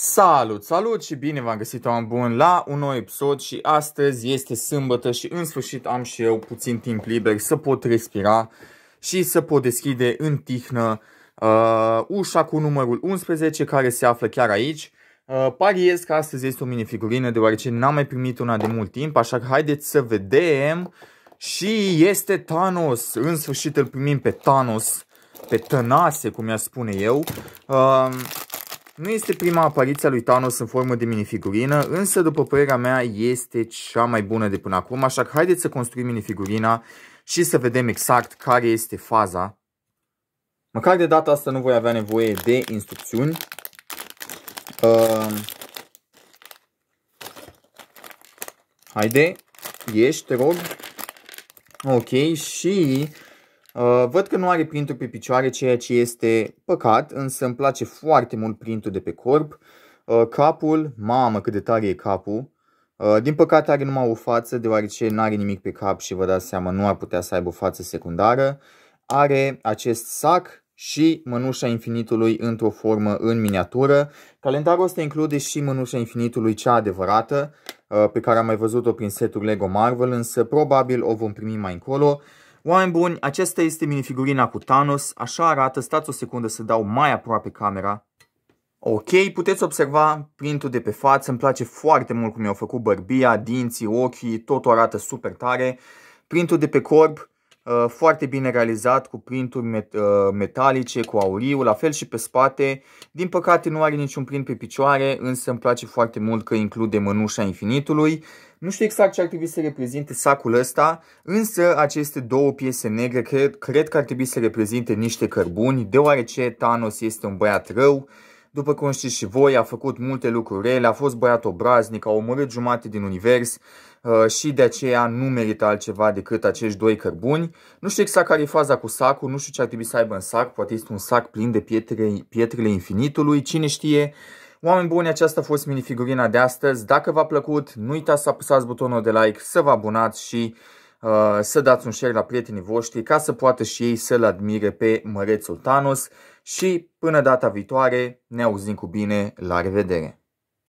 Salut, salut și bine v-am găsit oameni buni la un nou episod și astăzi este sâmbătă și în sfârșit am și eu puțin timp liber să pot respira și să pot deschide în tihnă uh, ușa cu numărul 11 care se află chiar aici. Uh, pariez că astăzi este o minifigurină deoarece n-am mai primit una de mult timp, așa că haideți să vedem și este Thanos, în sfârșit îl primim pe Thanos, pe Tănase cum i-a spune eu. Uh, nu este prima apariție a lui Thanos în formă de minifigurină, însă după părerea mea este cea mai bună de până acum, așa că haideți să construim minifigurina și să vedem exact care este faza. Măcar de data asta nu voi avea nevoie de instrucțiuni. Uh, haide, ieși, te rog. Ok, și Uh, văd că nu are printuri pe picioare, ceea ce este păcat, însă îmi place foarte mult printul de pe corp. Uh, capul, mamă cât de tare e capul. Uh, din păcate are numai o față, deoarece nu are nimic pe cap și vă dați seama, nu ar putea să aibă o față secundară. Are acest sac și mănușa infinitului într-o formă în miniatură. Calendarul ăsta include și mănușa infinitului cea adevărată, pe care am mai văzut-o prin setul Lego Marvel, însă probabil o vom primi mai încolo. Oameni buni, aceasta este minifigurina cu Thanos, așa arată, stați o secundă să dau mai aproape camera. Ok, puteți observa printul de pe față, îmi place foarte mult cum i-au făcut bărbia, dinții, ochii, totul arată super tare. Printul de pe corp, uh, foarte bine realizat, cu printuri met uh, metalice, cu auriu, la fel și pe spate. Din păcate nu are niciun print pe picioare, însă îmi place foarte mult că include mănușa infinitului. Nu știu exact ce ar trebui să reprezinte sacul ăsta, însă aceste două piese negre cred, cred că ar trebui să reprezinte niște cărbuni, deoarece Thanos este un băiat rău, după cum știți și voi, a făcut multe lucruri rele, a fost băiat obraznic, a omorât jumate din univers uh, și de aceea nu merită altceva decât acești doi cărbuni. Nu știu exact care e faza cu sacul, nu știu ce ar trebui să aibă în sac, poate este un sac plin de pietre, pietrele infinitului, cine știe. Oameni buni, aceasta a fost minifigurina de astăzi. Dacă v-a plăcut, nu uitați să apăsați butonul de like, să vă abonați și uh, să dați un share la prietenii voștri ca să poată și ei să-l admire pe mărețul Thanos. Și până data viitoare, ne auzim cu bine, la revedere!